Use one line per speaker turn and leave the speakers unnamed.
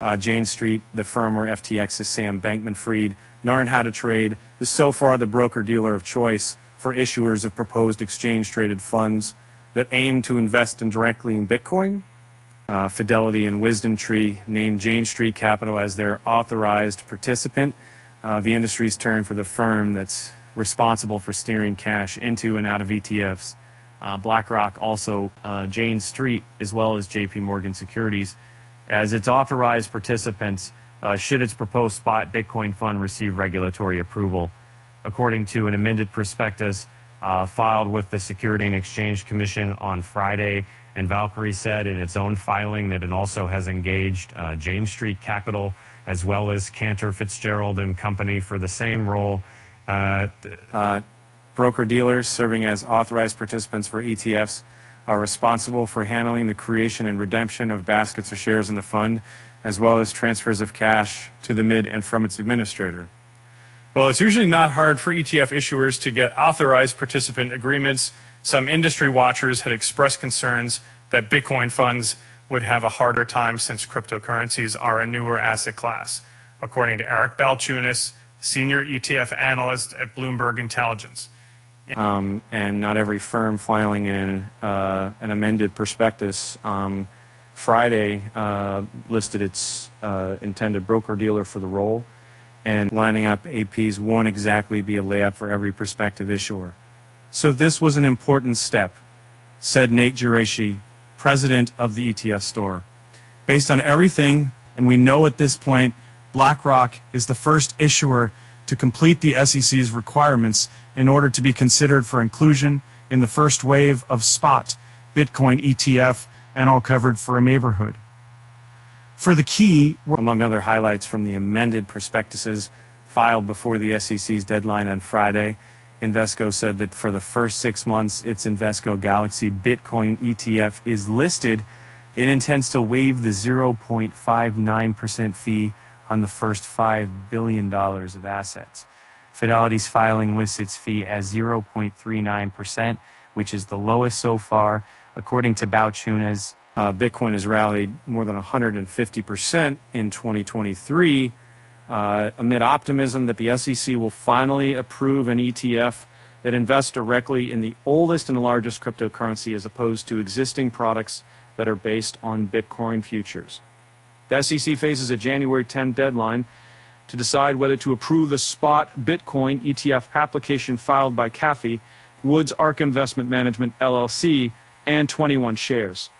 uh, Jane Street, the firm where FTX's Sam Bankman-Fried learned how to trade, is so far the broker-dealer of choice for issuers of proposed exchange-traded funds that aim to invest in directly in Bitcoin. Uh, Fidelity and WisdomTree named Jane Street Capital as their authorized participant. Uh, the industry's turn for the firm that's responsible for steering cash into and out of ETFs. Uh, BlackRock also uh, Jane Street, as well as JP Morgan Securities, as its authorized participants uh, should its proposed spot Bitcoin fund receive regulatory approval. According to an amended prospectus uh, filed with the Security and Exchange Commission on Friday, and Valkyrie said in its own filing that it also has engaged uh, Jane Street Capital as well as Cantor Fitzgerald and Company for the same role. Uh, uh, broker dealers serving as authorized participants for ETFs are responsible for handling the creation and redemption of baskets or shares in the fund, as well as transfers of cash to the mid and from its administrator.
Well, it's usually not hard for ETF issuers to get authorized participant agreements. Some industry watchers had expressed concerns that Bitcoin funds would have a harder time since cryptocurrencies are a newer asset class, according to Eric Balchunas, senior ETF analyst at Bloomberg Intelligence.
Um, and not every firm filing in uh, an amended prospectus um, Friday uh, listed its uh, intended broker dealer for the role, and lining up APs won't exactly be a layup for every prospective issuer. So this was an important step, said Nate Geraci, president of the ETF store. Based on everything, and we know at this point, BlackRock is the first issuer to complete the SEC's requirements in order to be considered for inclusion in the first wave of spot Bitcoin ETF and all covered for a neighborhood. For the key, among other highlights from the amended prospectuses filed before the SEC's deadline on Friday, Invesco said that for the first six months its Invesco Galaxy Bitcoin ETF is listed, it intends to waive the 0.59% fee on the first $5 billion of assets. Fidelity's filing lists its fee as 0.39%, which is the lowest so far. According to Balchunas, uh, Bitcoin has rallied more than 150% in 2023 uh, amid optimism that the SEC will finally approve an ETF that invests directly in the oldest and largest cryptocurrency as opposed to existing products that are based on Bitcoin futures. The SEC faces a January 10 deadline to decide whether to approve the spot Bitcoin ETF application filed by Cathie, Woods Ark Investment Management LLC, and 21 shares.